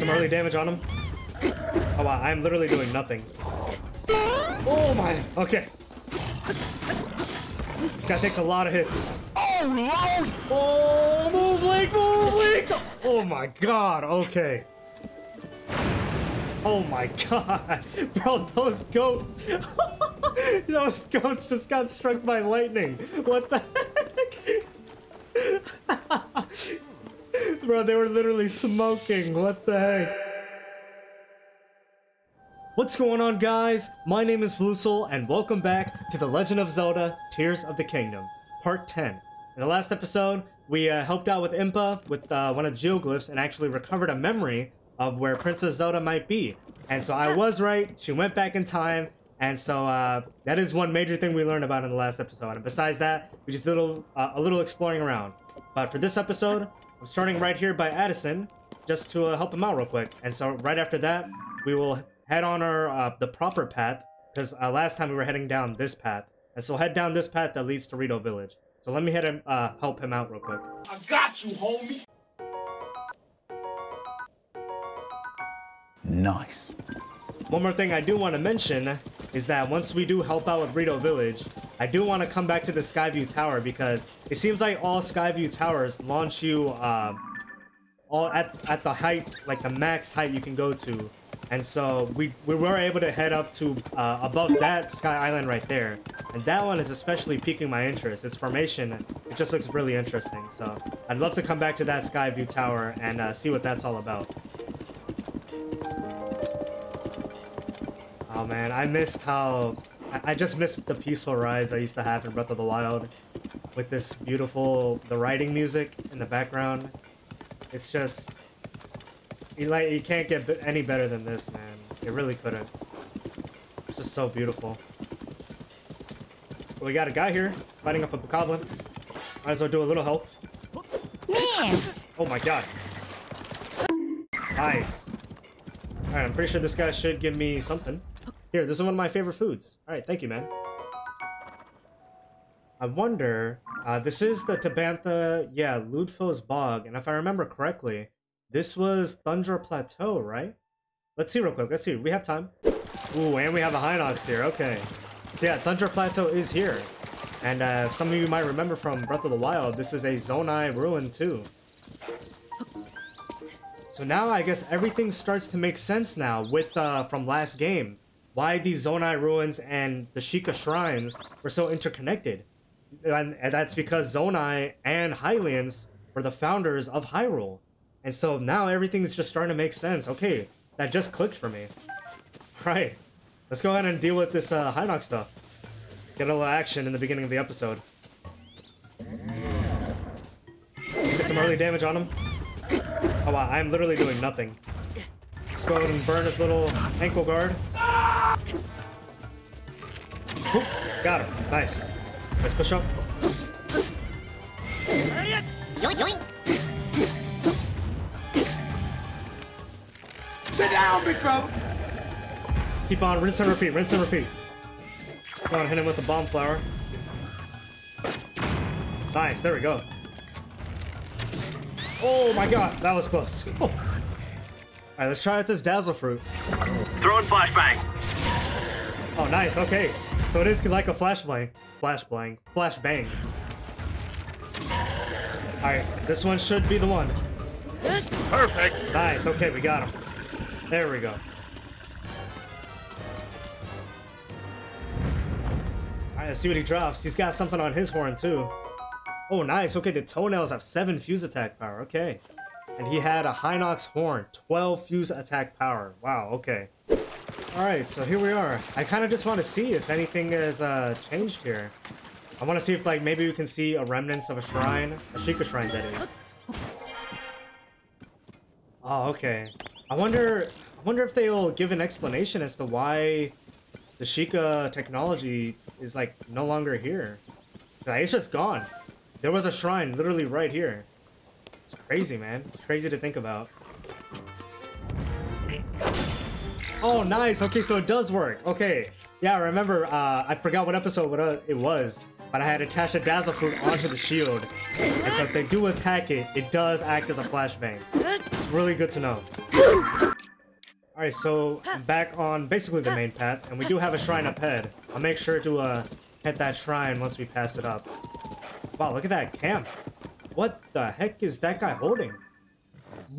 some early damage on him. Oh wow, I'm literally doing nothing. Oh my, okay. Guy takes a lot of hits. Oh! Oh, move, Link, move, Link! Oh my god, okay. Oh my god. Bro, those goats... those goats just got struck by lightning. What the heck? Bro, they were literally smoking. What the heck? What's going on, guys? My name is Vloosul, and welcome back to The Legend of Zelda Tears of the Kingdom, Part 10. In the last episode, we uh, helped out with Impa with uh, one of the geoglyphs and actually recovered a memory of where Princess Zelda might be. And so I was right, she went back in time, and so uh, that is one major thing we learned about in the last episode. And besides that, we just did a little, uh, a little exploring around. But for this episode, I'm starting right here by Addison, just to uh, help him out real quick. And so right after that, we will head on our uh, the proper path, because uh, last time we were heading down this path. And so head down this path that leads to Rito Village. So let me head and uh, help him out real quick. I got you, homie. Nice. One more thing I do want to mention is that once we do help out with Rito Village, I do want to come back to the Skyview Tower because it seems like all Skyview Towers launch you uh, all at, at the height, like the max height you can go to. And so we, we were able to head up to uh, above that Sky Island right there. And that one is especially piquing my interest. Its formation, it just looks really interesting. So I'd love to come back to that Skyview Tower and uh, see what that's all about. Man, I missed how... I, I just missed the peaceful rides I used to have in Breath of the Wild. With this beautiful... the writing music in the background. It's just... You, like, you can't get any better than this, man. It really couldn't. It's just so beautiful. We got a guy here, fighting off a goblin. Might as well do a little help. Oh my god. Nice. Alright, I'm pretty sure this guy should give me something. Here, this is one of my favorite foods. Alright, thank you, man. I wonder... Uh, this is the Tabantha... Yeah, Ludfil's Bog. And if I remember correctly, this was Thundra Plateau, right? Let's see real quick. Let's see. We have time. Ooh, and we have a Hinox here. Okay. So yeah, Thundra Plateau is here. And uh, some of you might remember from Breath of the Wild, this is a Zonai ruin too. So now I guess everything starts to make sense now with uh, from last game. Why these Zonai ruins and the Sheikah shrines were so interconnected. And, and that's because Zonai and Hylians were the founders of Hyrule. And so now everything's just starting to make sense. Okay, that just clicked for me. Right. Let's go ahead and deal with this uh, Hinox stuff. Get a little action in the beginning of the episode. Get some early damage on him. Oh wow, I'm literally doing nothing. Let's go ahead and burn his little ankle guard. Oop, got him. Nice. Let's push up. Yoink yoink! Sit down, big fella. Let's keep on. Rinse and repeat. Rinse and repeat. Go on, hit him with the bomb flower. Nice. There we go. Oh my god, that was close. Alright, let's try out this Dazzle Fruit. Throwing flashbang. Oh, nice. Okay. So it is like a flashbang. Flashbang. Flashbang. Alright, this one should be the one. Perfect. Nice. Okay, we got him. There we go. Alright, let's see what he drops. He's got something on his horn, too. Oh, nice. Okay, the toenails have 7 fuse attack power. Okay. And he had a Hinox horn. 12 fuse attack power. Wow, okay. Alright, so here we are. I kind of just want to see if anything has uh, changed here. I want to see if, like, maybe we can see a remnants of a shrine. A Sheikah shrine, that is. Oh, okay. I wonder... I wonder if they'll give an explanation as to why the Sheikah technology is, like, no longer here. Like, it's just gone. There was a shrine literally right here. It's crazy, man. It's crazy to think about. Oh, nice. Okay, so it does work. Okay. Yeah, I remember, uh, I forgot what episode what, uh, it was, but I had attached a Dazzle Fruit onto the shield. And so if they do attack it, it does act as a flashbang. It's really good to know. Alright, so I'm back on basically the main path, and we do have a shrine up ahead. I'll make sure to uh, hit that shrine once we pass it up. Wow, look at that camp. What the heck is that guy holding?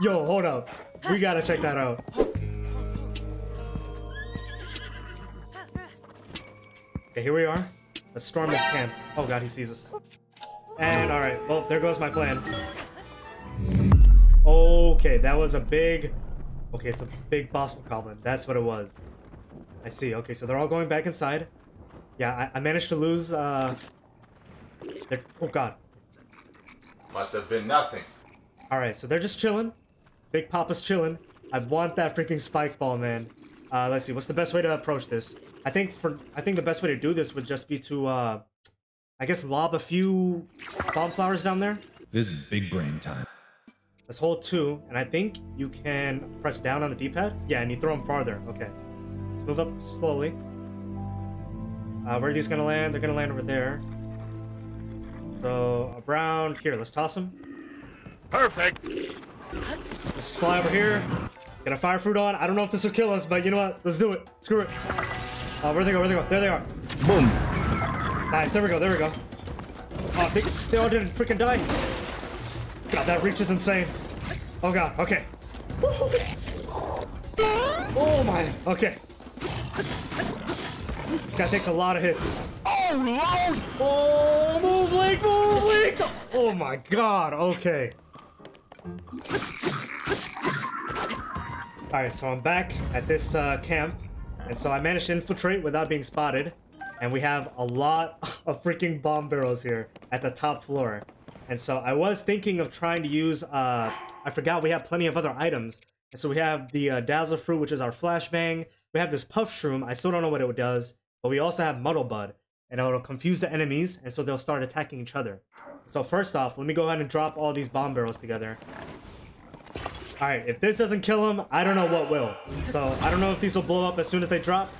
Yo, hold up. We gotta check that out. Okay, here we are. Let's storm this camp. Oh god, he sees us. And alright, well, there goes my plan. Okay, that was a big... Okay, it's a big boss goblin. That's what it was. I see. Okay, so they're all going back inside. Yeah, I, I managed to lose, uh... they're- Oh god. Must have been nothing. Alright, so they're just chilling. Big Papa's chilling. I want that freaking spike ball, man. Uh, let's see, what's the best way to approach this? I think for I think the best way to do this would just be to uh I guess lob a few bomb flowers down there. This is big brain time. Let's hold two, and I think you can press down on the D-pad. Yeah, and you throw them farther. Okay. Let's move up slowly. Uh, where are these gonna land? They're gonna land over there. So around here, let's toss them. Perfect. Let's fly over here. Get a fire fruit on. I don't know if this will kill us, but you know what? Let's do it. Screw it. Uh, where'd they go? Where'd they go? There they are. Boom. Nice. There we go. There we go. Oh, they, they all didn't freaking die. God, that reach is insane. Oh god. Okay. Oh my. Okay. Guy takes a lot of hits. Oh, Lord! Oh, move, Link, move, Link! Oh my god, okay. Alright, so I'm back at this uh, camp, and so I managed to infiltrate without being spotted, and we have a lot of freaking bomb barrels here at the top floor. And so I was thinking of trying to use, uh, I forgot we have plenty of other items. And so we have the uh, Dazzle Fruit, which is our flashbang. We have this Puff Shroom, I still don't know what it does. But we also have Muddle Bud, and it'll confuse the enemies, and so they'll start attacking each other. So first off, let me go ahead and drop all these bomb barrels together. Alright, if this doesn't kill him, I don't know what will. So I don't know if these will blow up as soon as they drop.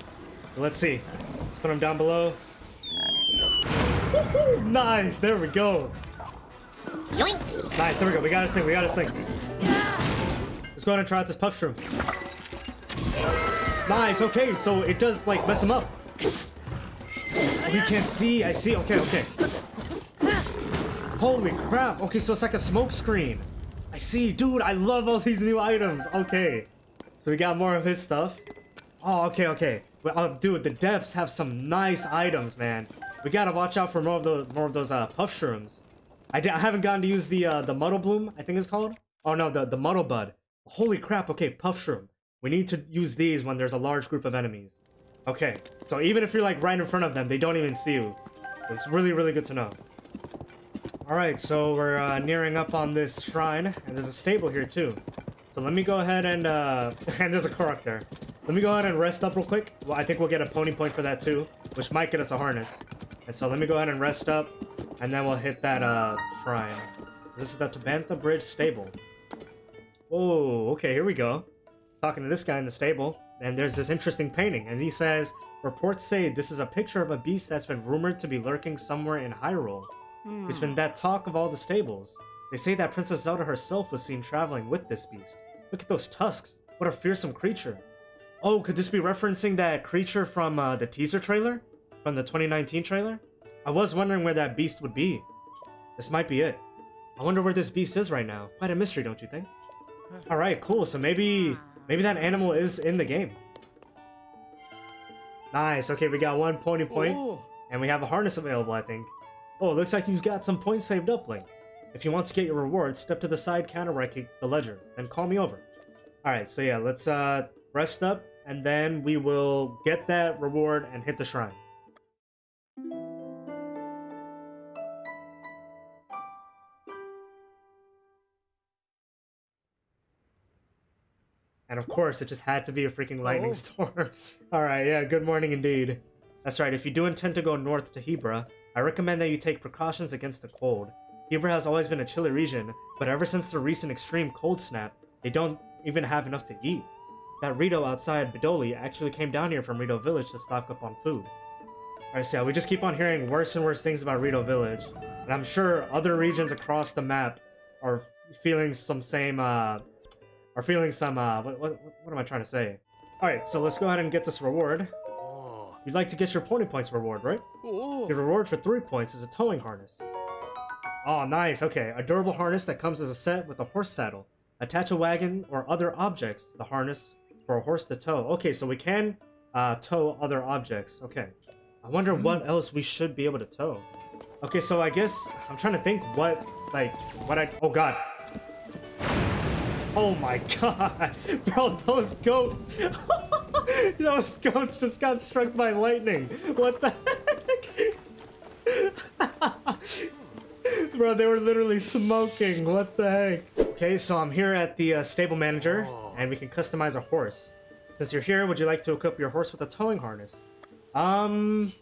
Let's see. Let's put them down below. Nice, there we go. Yoink! Nice, there we go. We got his thing, we got his thing. Let's go ahead and try out this puff shroom. Nice, okay, so it does like mess him up. Oh, he can't see. I see. Okay, okay. Holy crap. Okay, so it's like a smoke screen. I see. Dude, I love all these new items. Okay. So we got more of his stuff. Oh, okay, okay. Well, uh, dude, the devs have some nice items, man. We gotta watch out for more of those, more of those uh, puff shrooms. I, I haven't gotten to use the uh, the muddle bloom. I think it's called. Oh no, the the muddle bud. Holy crap. Okay, puff shroom. We need to use these when there's a large group of enemies. Okay, so even if you're like right in front of them, they don't even see you. It's really, really good to know. Alright, so we're uh, nearing up on this shrine, and there's a stable here too. So let me go ahead and, uh, and there's a Korok there. Let me go ahead and rest up real quick. Well, I think we'll get a pony point for that too, which might get us a harness. And so let me go ahead and rest up, and then we'll hit that, uh, shrine. This is the Tabantha Bridge stable. Whoa, okay, here we go. Talking to this guy in the stable, and there's this interesting painting, and he says, Reports say this is a picture of a beast that's been rumored to be lurking somewhere in Hyrule. It's been that talk of all the stables. They say that Princess Zelda herself was seen traveling with this beast. Look at those tusks. What a fearsome creature. Oh, could this be referencing that creature from uh, the teaser trailer? From the 2019 trailer? I was wondering where that beast would be. This might be it. I wonder where this beast is right now. Quite a mystery, don't you think? Alright, cool. So maybe maybe that animal is in the game. Nice. Okay, we got one pony point, and we have a harness available, I think. Oh, it looks like you've got some points saved up, Link. If you want to get your reward, step to the side counter where I keep the ledger, and call me over. Alright, so yeah, let's uh rest up, and then we will get that reward and hit the shrine. And of course, it just had to be a freaking lightning storm. Alright, yeah, good morning indeed. That's right, if you do intend to go north to Hebra, I recommend that you take precautions against the cold. Hebra has always been a chilly region, but ever since the recent extreme cold snap, they don't even have enough to eat. That Rito outside Bidoli actually came down here from Rito Village to stock up on food. Alright, so yeah, we just keep on hearing worse and worse things about Rito Village, and I'm sure other regions across the map are feeling some same uh are feeling some uh what what, what am I trying to say? All right, so let's go ahead and get this reward. You'd like to get your pony points reward, right? Your reward for three points is a towing harness. Oh, nice. Okay, a durable harness that comes as a set with a horse saddle. Attach a wagon or other objects to the harness for a horse to tow. Okay, so we can uh, tow other objects. Okay. I wonder what else we should be able to tow. Okay, so I guess I'm trying to think what, like, what I. Oh god. Oh my god, bro, those goats. those goats just got struck by lightning. What the heck? Bro, they were literally smoking. What the heck? Okay, so I'm here at the uh, stable manager, and we can customize a horse. Since you're here, would you like to equip your horse with a towing harness? Um,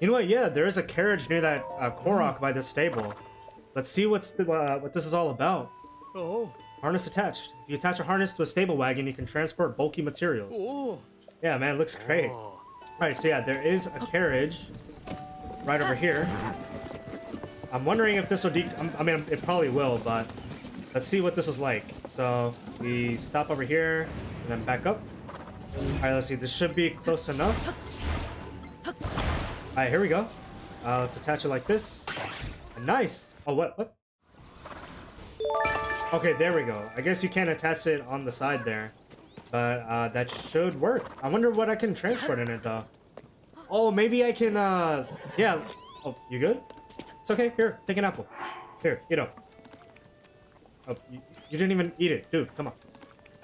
you know what? Yeah, there is a carriage near that uh, Korok by the stable. Let's see what's the, uh, what this is all about. Oh. Harness attached. If you attach a harness to a stable wagon, you can transport bulky materials. Oh. Yeah, man, looks great. Alright, so yeah, there is a carriage right over here. I'm wondering if this will I mean, it probably will, but let's see what this is like. So, we stop over here, and then back up. Alright, let's see, this should be close enough. Alright, here we go. Uh, let's attach it like this. Nice! Oh, what? What? Okay, there we go. I guess you can't attach it on the side there. But uh, that should work. I wonder what I can transport in it, though. Oh, maybe I can, uh... Yeah. Oh, you good? It's okay. Here, take an apple. Here, eat up. Oh, you, you didn't even eat it. Dude, come on.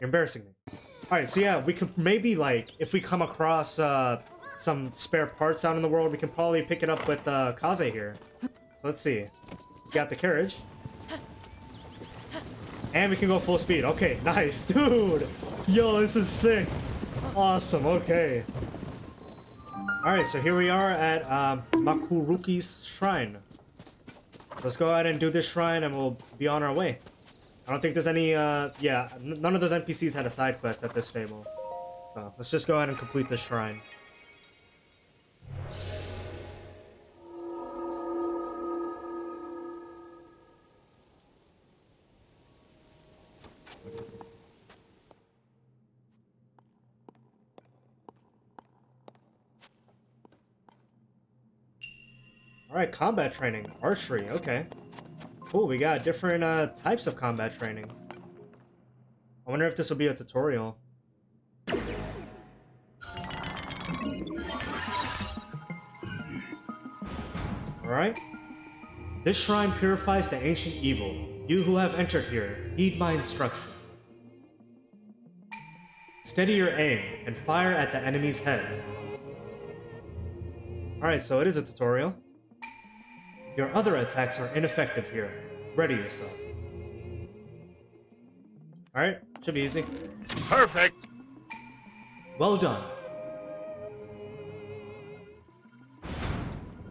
You're embarrassing me. Alright, so yeah, we could maybe, like, if we come across, uh, some spare parts out in the world, we can probably pick it up with, uh, Kaze here. So let's see. Got the carriage. And we can go full speed. Okay, nice. Dude! Yo, this is sick. Awesome, okay. Alright, so here we are at um, Makurukis shrine. Let's go ahead and do this shrine and we'll be on our way. I don't think there's any, uh, yeah, none of those NPCs had a side quest at this stable. So, let's just go ahead and complete this shrine. Alright, combat training. Archery, okay. Cool, we got different uh, types of combat training. I wonder if this will be a tutorial. Alright. This shrine purifies the ancient evil. You who have entered here, heed my instruction. Steady your aim and fire at the enemy's head. Alright, so it is a tutorial. Your other attacks are ineffective here. Ready yourself. Alright, should be easy. Perfect. Well done.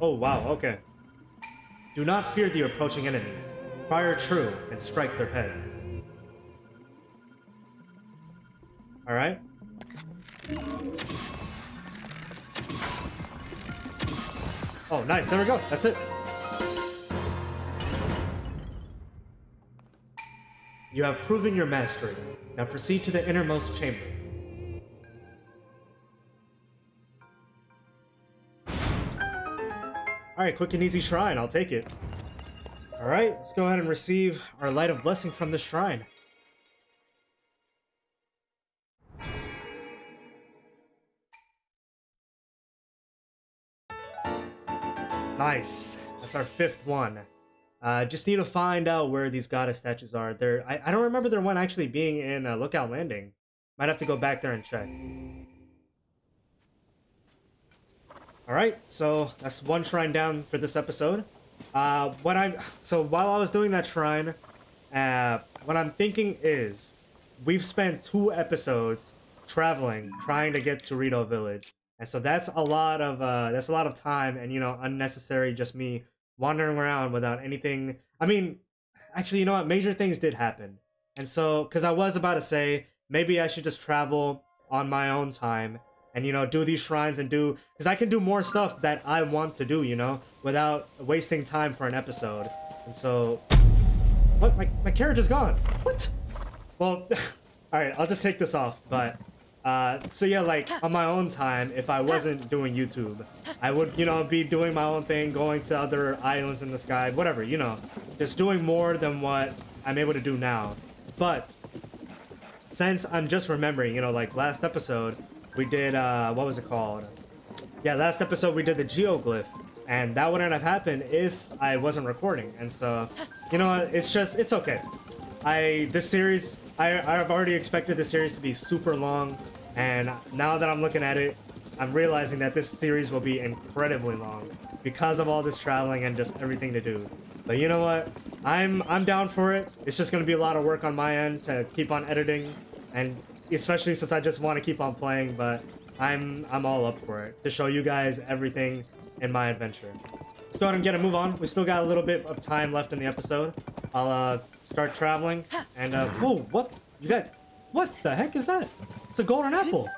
Oh wow, okay. Do not fear the approaching enemies. Fire true and strike their heads. Alright. Oh, nice. There we go. That's it. You have proven your mastery. Now proceed to the innermost chamber. Alright, quick and easy shrine. I'll take it. Alright, let's go ahead and receive our light of blessing from this shrine. Nice. That's our fifth one. Uh, just need to find out where these goddess statues are. They're I, I don't remember their one actually being in uh, Lookout Landing. Might have to go back there and check. Alright, so that's one shrine down for this episode. Uh, what I'm so while I was doing that shrine, uh, what I'm thinking is we've spent two episodes traveling trying to get to Rito Village, and so that's a lot of uh, that's a lot of time and you know unnecessary just me wandering around without anything. I mean, actually, you know what? Major things did happen, and so because I was about to say maybe I should just travel on my own time and you know do these shrines and do because I can do more stuff that I want to do, you know, without wasting time for an episode. And so What? My, my carriage is gone. What? Well, alright, I'll just take this off, but... Uh, so yeah, like, on my own time, if I wasn't doing YouTube, I would, you know, be doing my own thing, going to other islands in the sky, whatever, you know. Just doing more than what I'm able to do now. But, since I'm just remembering, you know, like, last episode, we did, uh, what was it called? Yeah, last episode we did the geoglyph, and that wouldn't have happened if I wasn't recording, and so, you know it's just, it's okay. I, this series, I, I've already expected the series to be super long, and now that I'm looking at it, I'm realizing that this series will be incredibly long because of all this traveling and just everything to do. But you know what? I'm I'm down for it. It's just gonna be a lot of work on my end to keep on editing, and especially since I just want to keep on playing. But I'm I'm all up for it to show you guys everything in my adventure. Let's go ahead and get a move on. We still got a little bit of time left in the episode. I'll uh, start traveling and uh, whoa, what you got? What the heck is that? It's a golden apple.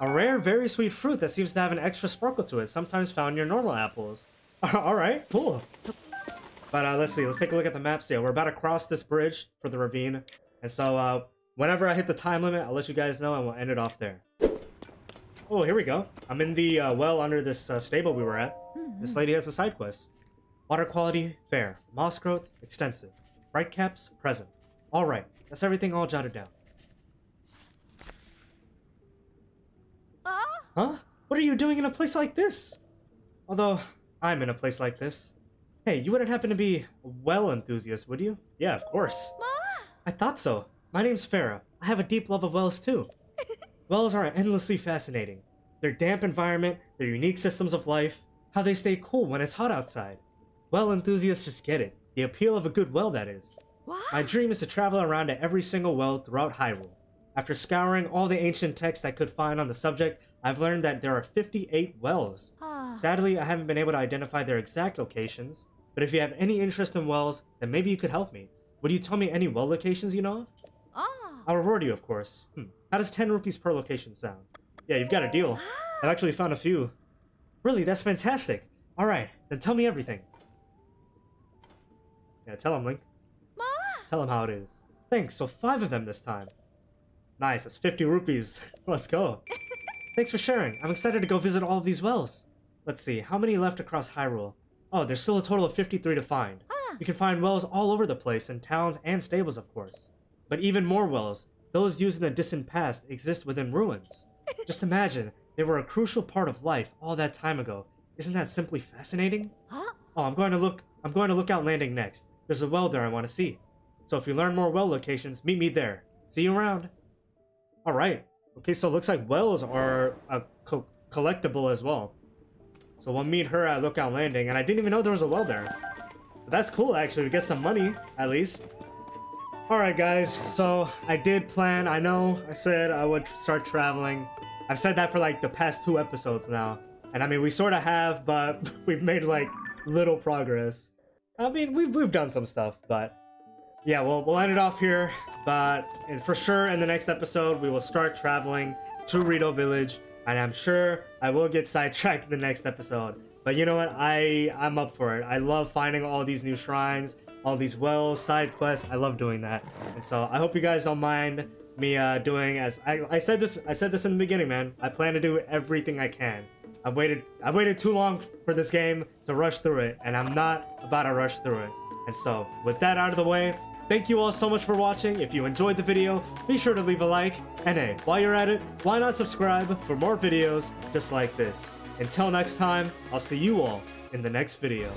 A rare, very sweet fruit that seems to have an extra sparkle to it, sometimes found near normal apples. Alright, cool. But uh, let's see, let's take a look at the maps here. We're about to cross this bridge for the ravine. And so uh, whenever I hit the time limit, I'll let you guys know and we'll end it off there. Oh, here we go. I'm in the uh, well under this uh, stable we were at. This lady has a side quest. Water quality, fair. Moss growth, extensive. Bright caps, present. Alright, that's everything all jotted down. Huh? What are you doing in a place like this? Although, I'm in a place like this. Hey, you wouldn't happen to be a well enthusiast, would you? Yeah, of course. Ma! I thought so. My name's Farah. I have a deep love of wells too. wells are endlessly fascinating. Their damp environment, their unique systems of life, how they stay cool when it's hot outside. Well enthusiasts just get it. The appeal of a good well, that is. What? My dream is to travel around to every single well throughout Hyrule. After scouring all the ancient texts I could find on the subject, I've learned that there are 58 wells. Sadly, I haven't been able to identify their exact locations, but if you have any interest in wells, then maybe you could help me. Would you tell me any well locations you know of? I'll reward you, of course. Hmm. How does 10 rupees per location sound? Yeah, you've got a deal. I've actually found a few. Really, that's fantastic. Alright, then tell me everything. Yeah, tell him, Link. Tell him how it is. Thanks, so five of them this time. Nice, that's 50 rupees. Let's go. Thanks for sharing. I'm excited to go visit all of these wells. Let's see, how many left across Hyrule? Oh, there's still a total of 53 to find. Ah. You can find wells all over the place, in towns and stables, of course. But even more wells, those used in the distant past, exist within ruins. Just imagine, they were a crucial part of life all that time ago. Isn't that simply fascinating? Oh, I'm going to look I'm going to Lookout Landing next. There's a well there I want to see. So if you learn more well locations, meet me there. See you around. Alright. Okay, so it looks like wells are a co collectible as well. So we'll meet her at Lookout Landing, and I didn't even know there was a well there. But that's cool, actually. We get some money, at least. Alright, guys. So I did plan. I know I said I would start traveling. I've said that for like the past two episodes now. And I mean, we sort of have, but we've made like little progress. I mean, we've, we've done some stuff, but yeah, we'll, we'll end it off here. But for sure, in the next episode, we will start traveling to Rito Village. And I'm sure I will get sidetracked in the next episode. But you know what? I, I'm up for it. I love finding all these new shrines, all these wells, side quests. I love doing that. And so I hope you guys don't mind me uh, doing as I, I said this I said this in the beginning, man. I plan to do everything I can. I've waited I've waited too long for this game to rush through it, and I'm not about to rush through it. And so, with that out of the way, thank you all so much for watching. If you enjoyed the video, be sure to leave a like. And hey, while you're at it, why not subscribe for more videos just like this? Until next time, I'll see you all in the next video.